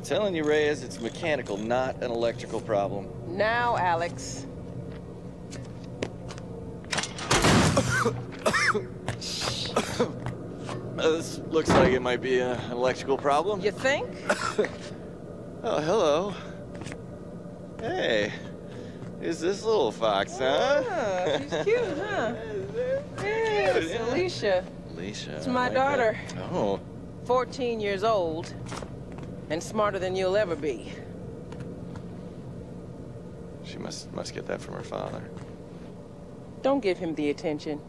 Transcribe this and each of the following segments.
I'm telling you, Reyes, it's mechanical, not an electrical problem. Now, Alex. Uh, this looks like it might be a, an electrical problem. You think? Oh, hello. Hey, is this little fox, huh? Ah, she's cute, huh? Yeah, it's Alisha. Alisha. It's my like daughter. that. Oh, 14 years old. And smarter than you'll ever be. she must must get that from her father. Don't give him the attention.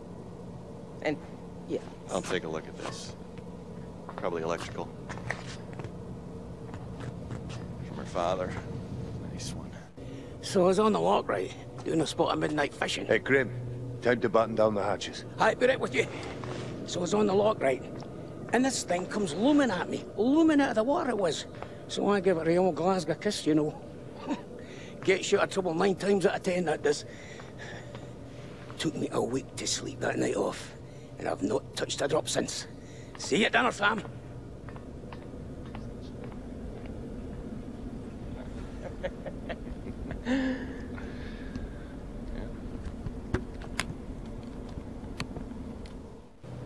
And, yeah. I'll take a look at this. Probably electrical. From her father. Nice one. So I was on the loch, right? Doing a spot of midnight fishing. Hey, Grim. Time to button down the hatches. I put it with you. So I was on the loch, right? And this thing comes looming at me. Looming out of the water it was. So I give it a old Glasgow kiss, you know. Gets you out of trouble nine times out of ten, that does. Took me a week to sleep that night off. And I've not touched a drop since. See you at dinner, fam.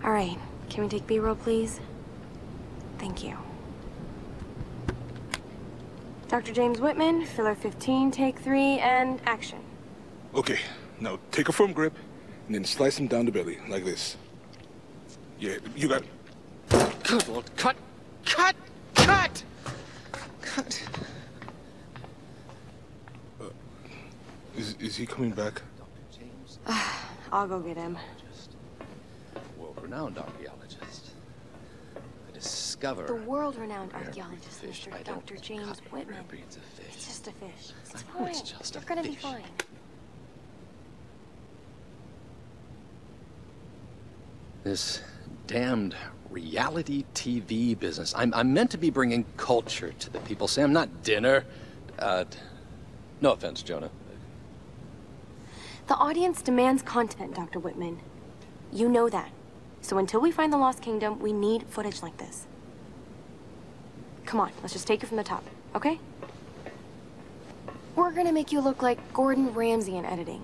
All right, can we take B-roll, please? Thank you. Dr. James Whitman, filler 15, take three, and action. Okay, now take a firm grip and then slice him down the belly like this. Yeah, you got. Good lord, cut! Cut! Cut! Cut! Uh, is, is he coming back? I'll go get him. World-renowned archaeologist. I discover The world-renowned archaeologist, fish. Mr. I don't Dr. James Whitman. rare breeds fish. It's just a fish. It's I fine. it's just a You're gonna be fish. fine. This damned reality TV business. I'm, I'm meant to be bringing culture to the people, Sam, not dinner. Uh, no offense, Jonah. The audience demands content, Dr. Whitman. You know that. So until we find the Lost Kingdom, we need footage like this. Come on, let's just take it from the top, okay? We're gonna make you look like Gordon Ramsay in editing.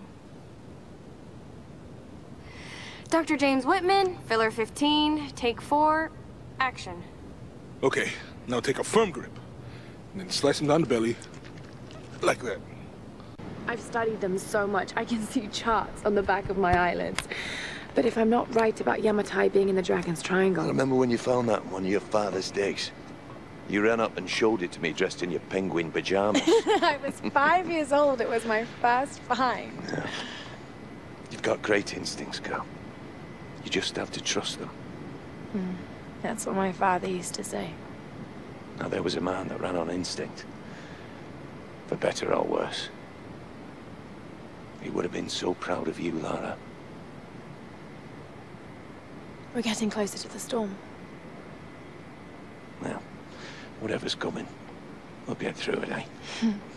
Dr. James Whitman, filler 15, take four, action. Okay, now take a firm grip and then slice him down the belly like that. I've studied them so much, I can see charts on the back of my eyelids. But if I'm not right about Yamatai being in the Dragon's Triangle... I remember when you found that one of your father's digs. You ran up and showed it to me dressed in your penguin pajamas. I was five years old. It was my first find. You've got great instincts, girl. You just have to trust them. Hmm. That's what my father used to say. Now, there was a man that ran on instinct. For better or worse. He would have been so proud of you, Lara. We're getting closer to the storm. Well, whatever's coming, we'll get through it, eh?